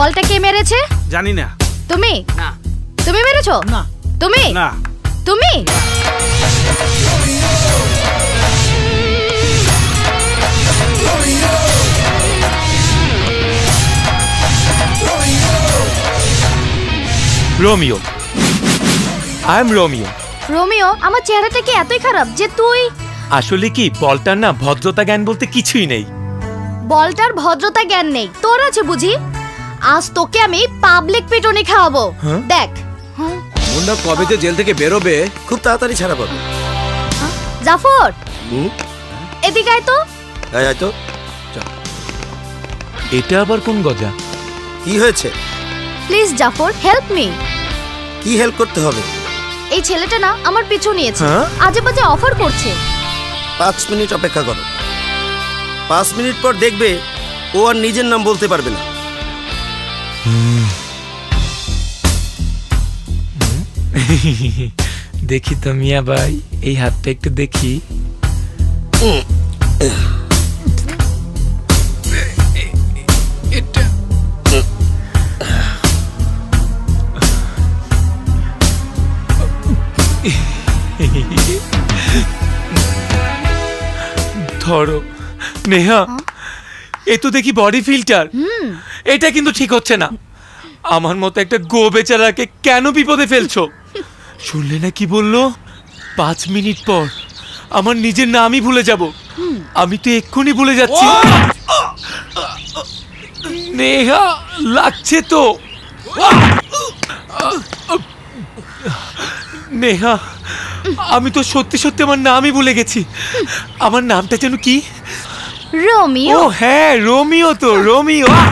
বলটা কে মেরেছে? জানি না। তুমি? না। তুমি মেরেছো? না। তুমি? না। তুমি? Romeo. I am Romeo. Romeo আমার চেহারাটা কি এতই খারাপ যে তুই? আসলে কি বলটার না ভদ্রতা জ্ঞান বলতে কিছুই নেই। বলটার ভদ্রতা জ্ঞান নেই। তোর আছে বুঝি? আজ তোকে আমি পাবলিক পিটনি খাওয়াবো। হ্যাঁ? দেখ। হুম, মুন্ডা কবে যে জেল থেকে বেরোবে খুব তাড়াতাড়ি ছাড়া পাবে। জাফর! হুম? এদিকে আয় তো। এই আয় তো। এটা আবার কোন গজা? কি হয়েছে? প্লিজ জাফর হেল্প মি কি হেল্প করতে হবে? এই ছেলেটা না আমার পিছু নিয়েছে। হ্যাঁ? আজে বাজে অফার করছে। পাঁচ মিনিট অপেক্ষা করো। পাঁচ মিনিট পর দেখবে ও আর নিজের নাম বলতে পারবে না। দেখি তো মিয়া ভাই এই হাতটা একটু দেখি এটা ধরো নেহা এ তো দেখি বডি ফিল্টার এটা কিন্তু ঠিক হচ্ছে না। আমার মতো একটা গো বেচারাকে কেন বিপদে ফেলছো? শুনলে না কি বলল? পাঁচ মিনিট পর আমার নিজের নামই ভুলে যাব। আমি তো এক্ষুনি ভুলে যাচ্ছি। নেহা লাগছে তো। নেহা আমি তো সত্যি সত্যি আমার নামই ভুলে গেছি। আমার নামটা যেন কি? ও রোমিও হ্যাঁ রোমিও তো রোমিও আহ!